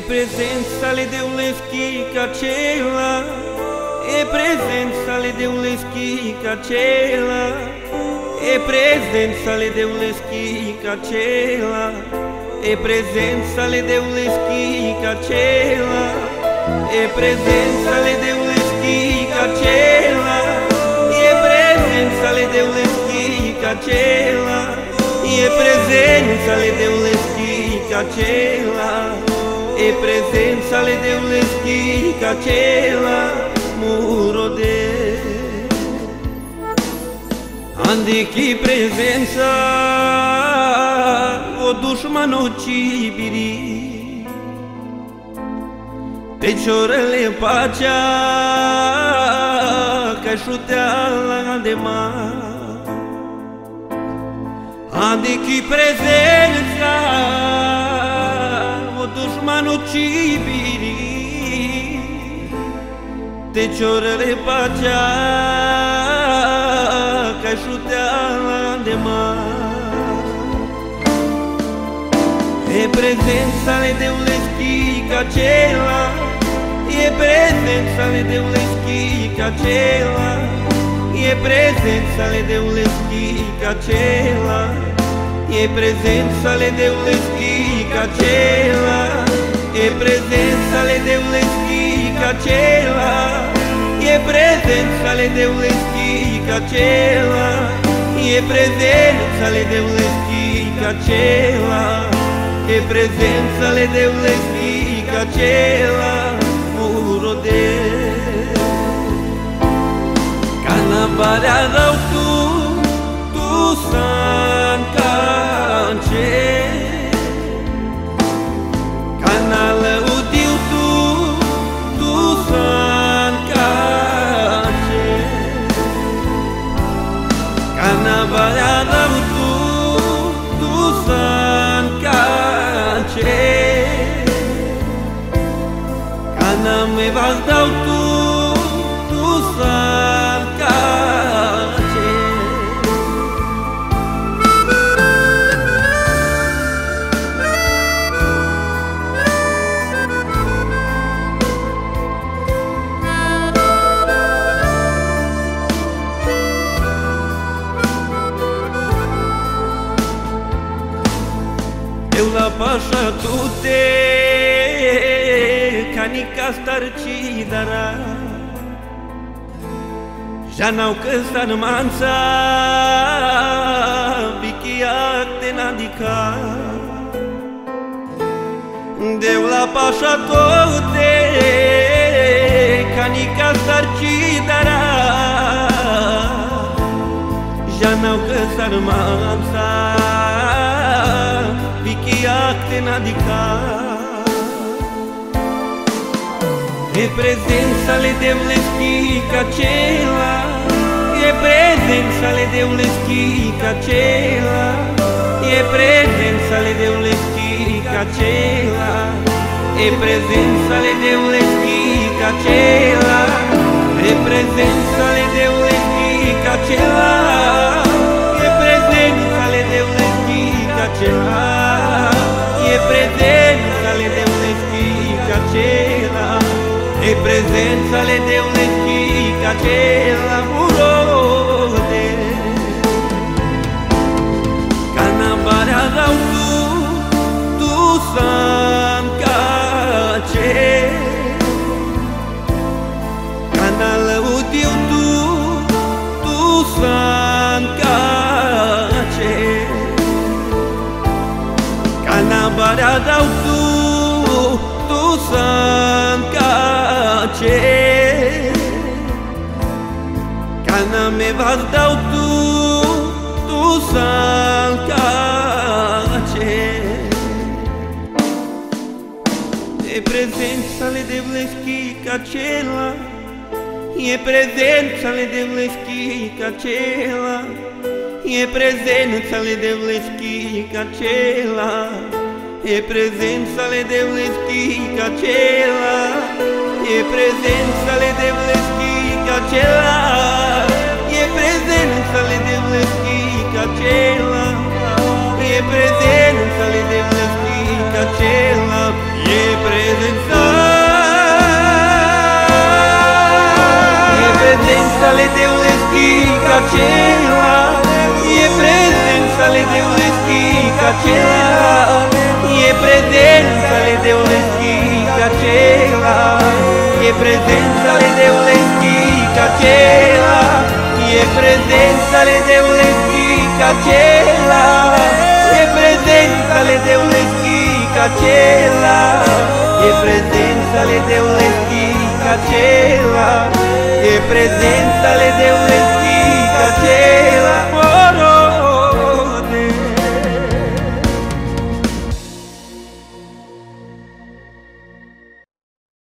E prezența le de uleschic acela. E prezența le de uleschic acela. E prezența le de uleschic acela. E prezența le de uleschic acela. E prezența le de uleschic acela. E prezența le de uleschic acela. E prezența le de uleschic acela e prezența le de un schimb acela murode. Andichi prezența o dușmanul cibirii, peciorele pacea ca șutea la demar. Adică prezența nocivirii Te ciorele pacea Că ajutea de mar E prezența de un leschic acela E prezența de un leschic acela E prezența de un leschic acela E prezența de un leschic acela. E prezența-le deu un leschic E prezența-le deu un leschic E prezența-le deu un leschic E prezența-le deu un leschic acela. Urodeu Canabarea rău Eu la pașa tu te mecánica starcidara Ya nau que san mansa Bikiak tenadika Deu la pașa toate Canica sarcidara Ya nau que san mansa Bikiak tenadika E presenza le deuleschic acela E presenza le deuleschic acela E presenza le deuleschic acela E presenza le deuleschic acela E presenza le deuleschic acela E presenza le deuleschic acela E presenza Presença lhe deu le schica Cana burode Canavara raudu tu san cace. Canala utiu tu tu san cace. Canavara o tu tu cace. noche Cana me vas dau tu tu salcace E prezența le devleschi acela E prezența le devleschi acela E prezența le devleschi acela E prezența le devleschi acela. E prezența să-le devleschic acela. E prezența să-le devleschic acela. E prezența să-le devleschic acela. E prezența, E prezența să-le devleschic acela. E prezența să-le devleschic acela. E prezența să-le devleschic acela. E prezența le Deule schica acela E prezența le Deule schica acela E prezența le Deule schica acela E prezența le Deule schica acela E prezența le